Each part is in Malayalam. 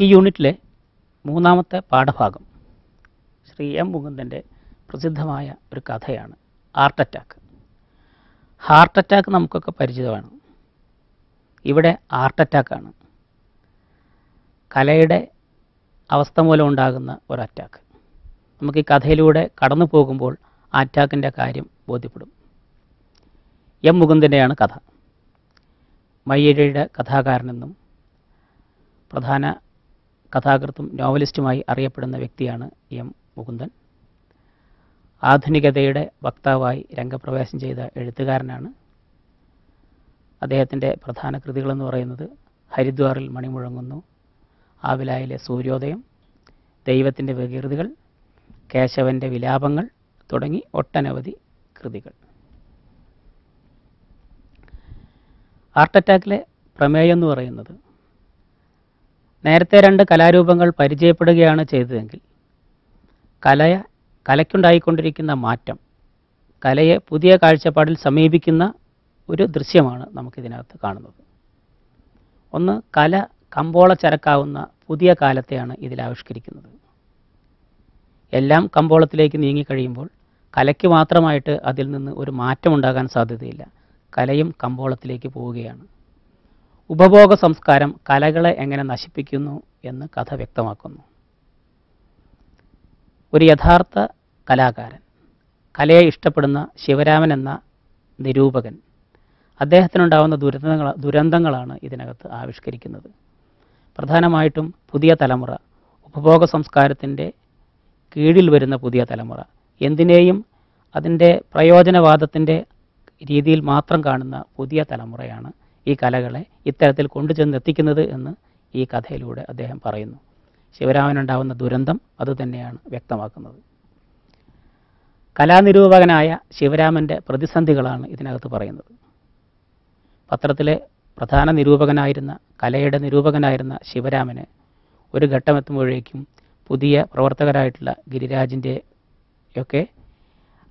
ഈ യൂണിറ്റിലെ മൂന്നാമത്തെ പാഠഭാഗം ശ്രീ എം മുകുന്ദന്റെ പ്രസിദ്ധമായ ഒരു കഥയാണ് ഹാർട്ട് അറ്റാക്ക്. ഹാർട്ട് അറ്റാക്ക് നമുക്കൊക്കെ പരിചിതമാണ്. ഇവിടെ ഹാർട്ട് അറ്റാക്കാണ്. കലയുടെ അവസ്ഥ മൂലം ഉണ്ടാകുന്ന ഒരു അറ്റാക്ക്. നമുക്ക് ഈ കഥയിലൂടെ കടന്നു പോകുമ്പോൾ ആ അറ്റാക്കിന്റെ കാര്യം ബോധ്യപ്പെടും. എം മുകുന്ദന്റെയാണ് കഥ. മയ്യഴിയുടെ കഥാകാരനെന്നും പ്രധാന കഥാകൃത്തും നോവലിസ്റ്റുമായി അറിയപ്പെടുന്ന വ്യക്തിയാണ് എം മുകുന്ദൻ. ആധുനികതയുടെ വക്താവായി രംഗപ്രവേശം ചെയ്ത എഴുത്തുകാരനാണ്. അദ്ദേഹത്തിന്റെ പ്രധാന കൃതികളെന്ന് പറയുന്നത് ഹരിദ്വാറിൽ മണിമുഴങ്ങുന്നു ആവിലായിലെ സൂര്യോദയം ദൈവത്തിന്റെ വികൃതികൾ കേശവന്റെ വിലാപങ്ങൾ തുടങ്ങി ഒട്ടനവധി കൃതികൾ. ഹാർട്ട് അറ്റാക്കിലെ പ്രമേയം എന്ന് പറയുന്നത് നേരത്തെ രണ്ട് കലാരൂപങ്ങൾ പരിചയപ്പെടുകയാണ് ചെയ്തതെങ്കിൽ. കലയ കലയ്ക്കുണ്ടായിക്കൊണ്ടിരിക്കുന്ന മാറ്റം കലയെ പുതിയ കാഴ്ചപ്പാടിൽ സമീപിക്കുന്ന ഒരു ദൃശ്യമാണ് നമുക്കിതിനകത്ത് കാണുന്നത്. ഒന്ന് കല കമ്പോള ചരക്കാവുന്ന പുതിയ കാലത്തെയാണ് ഇതിൽ ആവിഷ്കരിക്കുന്നത്. എല്ലാം കമ്പോളത്തിലേക്ക് നീങ്ങിക്കഴിയുമ്പോൾ കലയ്ക്ക് മാത്രമായിട്ട് അതിൽ നിന്ന് ഒരു മാറ്റം മാറ്റമുണ്ടാകാൻ സാധ്യതയില്ല. കലയും കമ്പോളത്തിലേക്ക് പോവുകയാണ്. ഉപഭോഗ സംസ്കാരം കലകളെ എങ്ങനെ നശിപ്പിക്കുന്നു എന്ന് കഥ വ്യക്തമാക്കുന്നു. ഒരു യഥാർത്ഥ കലാകാരൻ കലയെ ഇഷ്ടപ്പെടുന്ന ശിവരാമൻ എന്ന നിരൂപകൻ അദ്ദേഹത്തിനുണ്ടാവുന്ന ദുരന്തങ്ങൾ ദുരന്തങ്ങളാണ് ഇതിനകത്ത് ആവിഷ്കരിക്കുന്നത്. പ്രധാനമായിട്ടും പുതിയ തലമുറ ഉപഭോഗ സംസ്കാരത്തിന്റെ കീഴിൽ വരുന്ന പുതിയ തലമുറ എന്തിനേയും അതിന്റെ പ്രയോജനവാദത്തിന്റെ രീതിയിൽ മാത്രം കാണുന്ന പുതിയ തലമുറയാണ് ഈ കലകളെ ഇത്തരത്തിൽ കൊണ്ടുചെന്നെത്തിക്കുന്നത് എന്ന് ഈ കഥയിലൂടെ അദ്ദേഹം പറയുന്നു. ശിവരാമനുണ്ടാവുന്ന ദുരന്തം അതുതന്നെയാണ് വ്യക്തമാക്കുന്നത്. കലാനിരൂപകനായ ശിവരാമന്റെ പ്രതിസന്ധികളാണ് ഇതിനകത്ത് പറയുന്നത്. പത്രത്തിലെ പ്രധാന നിരൂപകനായിരുന്ന കലയുടെ നിരൂപകനായിരുന്ന ശിവരാമന് ഒരു ഘട്ടം എത്തുമ്പോഴേക്കും പുതിയ പ്രവർത്തകരായിട്ടുള്ള ഗിരിരാജിന്റെ ഒക്കെ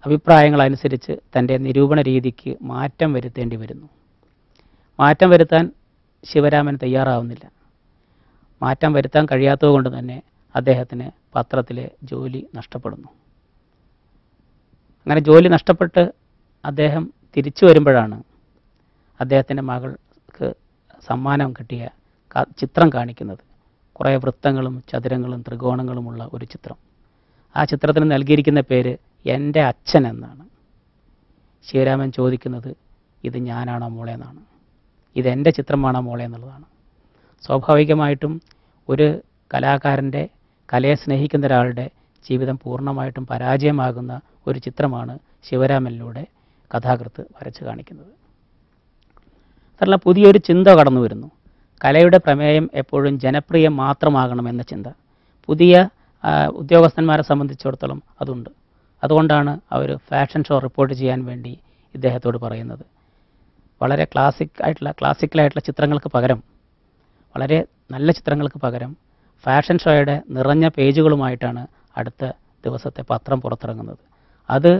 അഭിപ്രായങ്ങളനുസരിച്ച് തന്റെ നിരൂപണ രീതിക്ക് മാറ്റം വരുത്തേണ്ടി വരുന്നു. മാറ്റം വരുത്താൻ ശിവരാമൻ തയ്യാറാവുന്നില്ല. മാറ്റം വരുത്താൻ കഴിയാത്തതുകൊണ്ട് തന്നെ അദ്ദേഹത്തിന് പത്രത്തിലെ ജോലി നഷ്ടപ്പെടുന്നു. അങ്ങനെ ജോലി നഷ്ടപ്പെട്ട് അദ്ദേഹം തിരിച്ചു വരുമ്പോഴാണ് അദ്ദേഹത്തിന്റെ മകൾക്ക് സമ്മാനം കിട്ടിയ ചിത്രം കാണിക്കുന്നത്. കുറേ വൃത്തങ്ങളും ചതുരങ്ങളും ത്രികോണങ്ങളുമുള്ള ഒരു ചിത്രം. ആ ചിത്രത്തിന് നൽകിയിരിക്കുന്ന പേര് എന്റെ അച്ഛൻ എന്നാണ്. ശിവരാമൻ ചോദിക്കുന്നത് ഇത് ഞാനാണോ മോളെ എന്നാണ് ഇത് ചിത്രമാണ് ചിത്രമാണോ മോളെ എന്നുള്ളതാണ്. സ്വാഭാവികമായിട്ടും ഒരു കലാകാരന്റെ കലയെ സ്നേഹിക്കുന്ന ഒരാളുടെ ജീവിതം പൂർണമായിട്ടും പരാജയമാകുന്ന ഒരു ചിത്രമാണ് ശിവരാമനിലൂടെ കഥാകൃത്ത് വരച്ച് കാണിക്കുന്നത്. അതല്ല പുതിയൊരു ചിന്ത കടന്നു വരുന്നു. കലയുടെ പ്രമേയം എപ്പോഴും ജനപ്രിയം മാത്രമാകണമെന്ന ചിന്ത. പുതിയ ഉദ്യോഗസ്ഥന്മാരെ സംബന്ധിച്ചിടത്തോളം അതുണ്ട്. അതുകൊണ്ടാണ് അവർ ഫാഷൻ ഷോ റിപ്പോർട്ട് ചെയ്യാൻ വേണ്ടി ഇദ്ദേഹത്തോട് പറയുന്നത്. വളരെ ക്ലാസിക് ആയിട്ടുള്ള ക്ലാസിക്കലായിട്ടുള്ള ചിത്രങ്ങൾക്ക് പകരം വളരെ നല്ല ചിത്രങ്ങൾക്ക് പകരം ഫാഷൻ ഷോയുടെ നിറഞ്ഞ പേജുകളുമായിട്ടാണ് അടുത്ത ദിവസത്തെ പത്രം പുറത്തിറങ്ങുന്നത്. അത്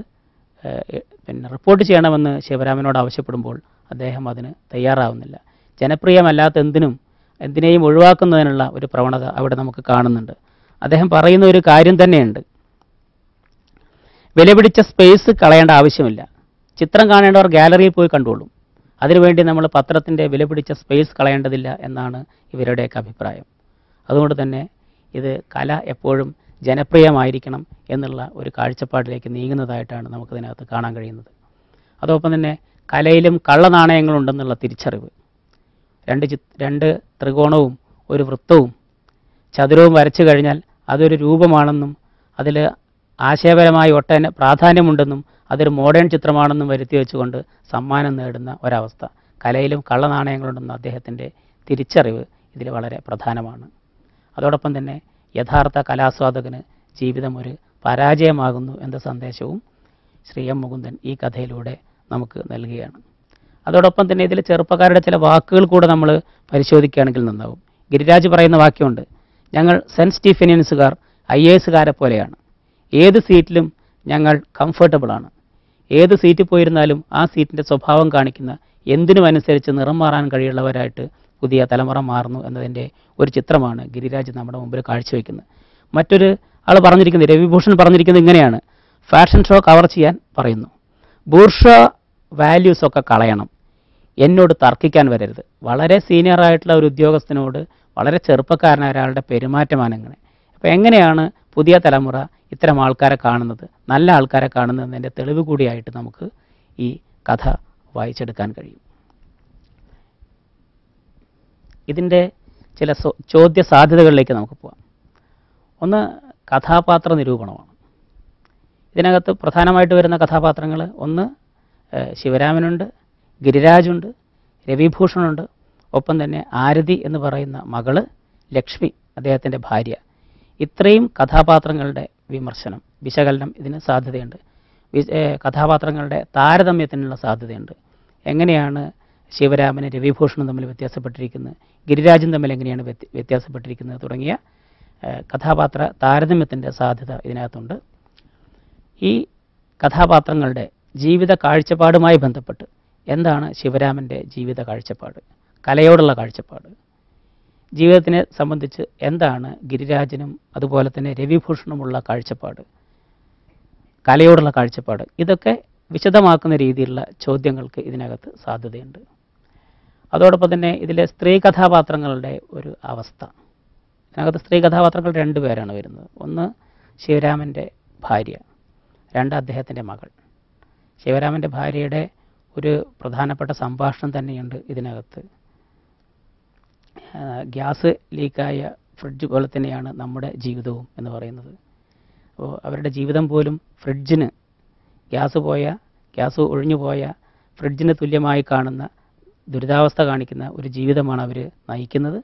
പിന്നെ റിപ്പോർട്ട് ചെയ്യണമെന്ന് ശിവരാമനോട് ആവശ്യപ്പെടുമ്പോൾ അദ്ദേഹം അതിന് തയ്യാറാവുന്നില്ല. ജനപ്രിയമല്ലാത്ത എന്തിനും എന്തിനേയും ഒഴിവാക്കുന്നതിനുള്ള ഒരു പ്രവണത അവിടെ നമുക്ക് കാണുന്നുണ്ട്. അദ്ദേഹം പറയുന്ന ഒരു കാര്യം തന്നെയുണ്ട്. വിലപിടിച്ച സ്പേസ് കളയേണ്ട ആവശ്യമില്ല. ചിത്രം കാണേണ്ടവർ ഗാലറിയിൽ പോയി കണ്ടോളും. അതിനുവേണ്ടി നമ്മൾ പത്രത്തിന്റെ വിലപിടിച്ച സ്പേസ് കളയേണ്ടതില്ല എന്നാണ് ഇവരുടെയൊക്കെ അഭിപ്രായം. അതുകൊണ്ട് തന്നെ ഇത് കല എപ്പോഴും ജനപ്രിയമായിരിക്കണം എന്നുള്ള ഒരു കാഴ്ചപ്പാടിലേക്ക് നീങ്ങുന്നതായിട്ടാണ് നമുക്കിതിനകത്ത് കാണാൻ കഴിയുന്നത്. അതോടൊപ്പം തന്നെ കലയിലും കള്ളനാണയങ്ങളുണ്ടെന്നുള്ള തിരിച്ചറിവ്. രണ്ട് ചി രണ്ട് ത്രികോണവും ഒരു വൃത്തവും ചതുരവും വരച്ചു കഴിഞ്ഞാൽ അതൊരു രൂപമാണെന്നും അതിൽ ആശയപരമായി ഒട്ടേന പ്രാധാന്യമുണ്ടെന്നും അതൊരു മോഡേൺ ചിത്രമാണെന്നും വരുത്തി വെച്ചുകൊണ്ട് സമ്മാനം നേടുന്ന ഒരവസ്ഥ. കലയിലും കള്ളനാണയങ്ങളുണ്ടെന്ന അദ്ദേഹത്തിന്റെ തിരിച്ചറിവ് ഇതിൽ വളരെ പ്രധാനമാണ്. അതോടൊപ്പം തന്നെ യഥാർത്ഥ കലാസ്വാദകന് ജീവിതം ഒരു പരാജയമാകുന്നു എന്ന സന്ദേശവും ശ്രീ എം മുകുന്ദൻ ഈ കഥയിലൂടെ നമുക്ക് നൽകുകയാണ്. അതോടൊപ്പം തന്നെ ഇതിൽ ചെറുപ്പക്കാരുടെ ചില വാക്കുകൾ കൂടെ നമ്മൾ പരിശോധിക്കുകയാണെങ്കിൽ നന്നാവും. ഗിരിരാജ് പറയുന്ന വാക്യമുണ്ട് ഞങ്ങൾ സെന്റ് സ്റ്റീഫനിയൻസുകാർ ഐ എസുകാരെ പോലെയാണ്. ഏത് സീറ്റിലും ഞങ്ങൾ കംഫർട്ടബിളാണ്. ഏത് സീറ്റിൽ പോയിരുന്നാലും ആ സീറ്റിന്റെ സ്വഭാവം കാണിക്കുന്ന എന്തിനും അനുസരിച്ച് നിറം മാറാൻ കഴിയുള്ളവരായിട്ട് പുതിയ തലമുറ മാറുന്നു എന്നതിന്റെ ഒരു ചിത്രമാണ് ഗിരിരാജ് നമ്മുടെ മുമ്പിൽ കാഴ്ചവെക്കുന്നത്. മറ്റൊരു ആൾ പറഞ്ഞിരിക്കുന്നത് രവിഭൂഷൺ പറഞ്ഞിരിക്കുന്നത് ഇങ്ങനെയാണ്. ഫാഷൻ ഷോ കവർ ചെയ്യാൻ പറയുന്നു. ബൂർഷ വാല്യൂസ് ഒക്കെ കളയണം. എന്നോട് തർക്കിക്കാൻ വരരുത്. വളരെ സീനിയർ ആയിട്ടുള്ള ഒരു ഉദ്യോഗസ്ഥനോട് വളരെ ചെറുപ്പക്കാരനായ ഒരാളുടെ പെരുമാറ്റമാണ് എങ്ങനെ അപ്പോൾ എങ്ങനെയാണ് പുതിയ തലമുറ ഇത്തരം ആൾക്കാരെ കാണുന്നത് നല്ല ആൾക്കാരെ കാണുന്നത് എന്നതിന്റെ തെളിവ് കൂടിയായിട്ട് നമുക്ക് ഈ കഥ വായിച്ചെടുക്കാൻ കഴിയും. ഇതിന്റെ ചില ചോദ്യ സാധ്യതകളിലേക്ക് നമുക്ക് പോകാം ഒന്ന് കഥാപാത്ര നിരൂപണമാണ്. ഇതിനകത്ത് പ്രധാനമായിട്ട് വരുന്ന കഥാപാത്രങ്ങൾ ഒന്ന് ശിവരാമനുണ്ട് ഗിരിരാജുണ്ട് രവിഭൂഷണുണ്ട് ഒപ്പം തന്നെ ആരതി എന്ന് പറയുന്ന മകൾ ലക്ഷ്മി അദ്ദേഹത്തിന്റെ ഭാര്യ. ഇത്രയും കഥാപാത്രങ്ങളുടെ വിമർശനം വിശകലനം ഇതിന് സാധ്യതയുണ്ട്. കഥാപാത്രങ്ങളുടെ താരതമ്യത്തിനുള്ള സാധ്യതയുണ്ട്. എങ്ങനെയാണ് ശിവരാമന് രവിഭൂഷണും തമ്മിൽ വ്യത്യാസപ്പെട്ടിരിക്കുന്നത് ഗിരിരാജൻ തമ്മിൽ എങ്ങനെയാണ് വ്യത്യ- വ്യത്യാസപ്പെട്ടിരിക്കുന്നത് തുടങ്ങിയ കഥാപാത്ര താരതമ്യത്തിന്റെ സാധ്യത ഇതിനകത്തുണ്ട്. ഈ കഥാപാത്രങ്ങളുടെ ജീവിത കാഴ്ചപ്പാടുമായി ബന്ധപ്പെട്ട് എന്താണ് ശിവരാമന്റെ ജീവിത കാഴ്ചപ്പാട് കലയോടുള്ള കാഴ്ചപ്പാട്? ജീവിതത്തിനെ സംബന്ധിച്ച് എന്താണ് ഗിരിരാജനും അതുപോലെ തന്നെ രവിഭൂഷണുമുള്ള കാഴ്ചപ്പാട്? കലയോടുള്ള കാഴ്ചപ്പാട്. ഇതൊക്കെ വിശദമാക്കുന്ന രീതിയിലുള്ള ചോദ്യങ്ങൾക്ക് ഇതിനകത്ത് സാധ്യതയുണ്ട്. അതോടൊപ്പം തന്നെ ഇതിലെ സ്ത്രീ കഥാപാത്രങ്ങളുടെ ഒരു അവസ്ഥ. ഇതിനകത്ത് സ്ത്രീ കഥാപാത്രങ്ങൾ രണ്ട് പേരാണ് വരുന്നത്. ഒന്ന് ശിവരാമന്റെ ഭാര്യ രണ്ട് അദ്ദേഹത്തിന്റെ മകൾ. ശിവരാമന്റെ ഭാര്യയുടെ ഒരു പ്രധാനപ്പെട്ട സംഭാഷണം തന്നെയുണ്ട് ഇതിനകത്ത്. ഗ്യാസ് ലീക്കായ ഫ്രിഡ്ജ് പോലെ തന്നെയാണ് നമ്മുടെ ജീവിതവും എന്ന് പറയുന്നത്. അപ്പോൾ അവരുടെ ജീവിതം പോലും ഫ്രിഡ്ജിന് ഗ്യാസ് പോയ ഗ്യാസ് ഒഴിഞ്ഞു പോയ ഫ്രിഡ്ജിന് തുല്യമായി കാണുന്ന ദുരിതാവസ്ഥ കാണിക്കുന്ന ഒരു ജീവിതമാണ് അവർ നയിക്കുന്നത്.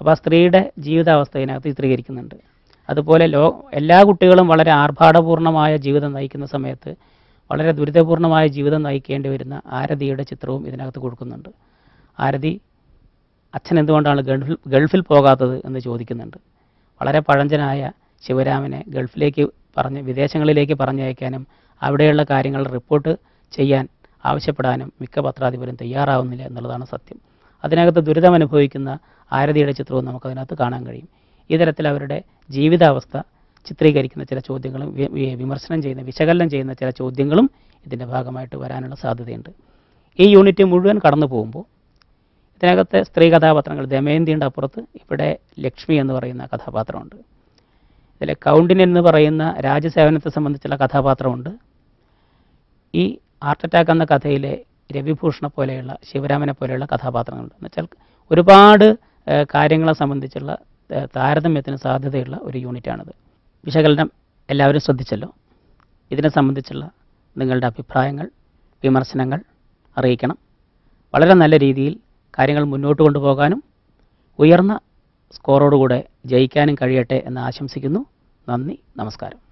അപ്പോൾ ആ സ്ത്രീയുടെ ജീവിതാവസ്ഥ ഇതിനകത്ത് ചിത്രീകരിക്കുന്നുണ്ട്. അതുപോലെ ലോ എല്ലാ കുട്ടികളും വളരെ ആർഭാടപൂർണമായ ജീവിതം നയിക്കുന്ന സമയത്ത് വളരെ ദുരിതപൂർണമായ ജീവിതം നയിക്കേണ്ടി വരുന്ന ആരതിയുടെ ചിത്രവും ഇതിനകത്ത് കൊടുക്കുന്നുണ്ട്. ആരതി അച്ഛൻ എന്തുകൊണ്ടാണ് ഗൾഫിൽ ഗൾഫിൽ പോകാത്തത് എന്ന് ചോദിക്കുന്നുണ്ട്. വളരെ പഴഞ്ചനായ ശിവരാമനെ ഗൾഫിലേക്ക് പറഞ്ഞ് വിദേശങ്ങളിലേക്ക് പറഞ്ഞയക്കാനും അവിടെയുള്ള കാര്യങ്ങൾ റിപ്പോർട്ട് ചെയ്യാൻ ആവശ്യപ്പെടാനും മിക്ക പത്രാധിപരും തയ്യാറാവുന്നില്ല എന്നുള്ളതാണ് സത്യം. അതിനകത്ത് ദുരിതം അനുഭവിക്കുന്ന ആരതിയുടെ ചിത്രവും നമുക്കതിനകത്ത് കാണാൻ കഴിയും. ഇത്തരത്തിൽ തരത്തിൽ അവരുടെ ജീവിതാവസ്ഥ ചിത്രീകരിക്കുന്ന ചില ചോദ്യങ്ങളും വിമർശനം ചെയ്യുന്ന വിശകലനം ചെയ്യുന്ന ചില ചോദ്യങ്ങളും ഇതിന്റെ ഭാഗമായിട്ട് വരാനുള്ള സാധ്യതയുണ്ട്. ഈ യൂണിറ്റ് മുഴുവൻ കടന്നു പോകുമ്പോൾ ഇതിനകത്തെ സ്ത്രീ കഥാപാത്രങ്ങൾ ദമയന്തിയുടെ അപ്പുറത്ത് ഇവിടെ ലക്ഷ്മി എന്ന് പറയുന്ന കഥാപാത്രമുണ്ട്. ഇതിലെ കൗണ്ടിൻ എന്ന് പറയുന്ന രാജസേവനത്തെ സംബന്ധിച്ചുള്ള കഥാപാത്രമുണ്ട്. ഈ ഹാർട്ട് അറ്റാക്ക് എന്ന കഥയിലെ രവിഭൂഷണെ പോലെയുള്ള ശിവരാമനെ പോലെയുള്ള കഥാപാത്രങ്ങളുണ്ട്. എന്ന് വെച്ചാൽ ഒരുപാട് കാര്യങ്ങളെ സംബന്ധിച്ചുള്ള താരതമ്യത്തിന് സാധ്യതയുള്ള ഒരു യൂണിറ്റാണിത്. വിശകലനം എല്ലാവരും ശ്രദ്ധിച്ചല്ലോ? ഇതിനെ സംബന്ധിച്ചുള്ള നിങ്ങളുടെ അഭിപ്രായങ്ങൾ വിമർശനങ്ങൾ അറിയിക്കണം. വളരെ നല്ല രീതിയിൽ കാര്യങ്ങൾ മുന്നോട്ട് കൊണ്ടുപോകാനും ഉയർന്ന സ്കോറോടുകൂടെ ജയിക്കാനും കഴിയട്ടെ എന്ന് ആശംസിക്കുന്നു. നന്ദി നമസ്കാരം.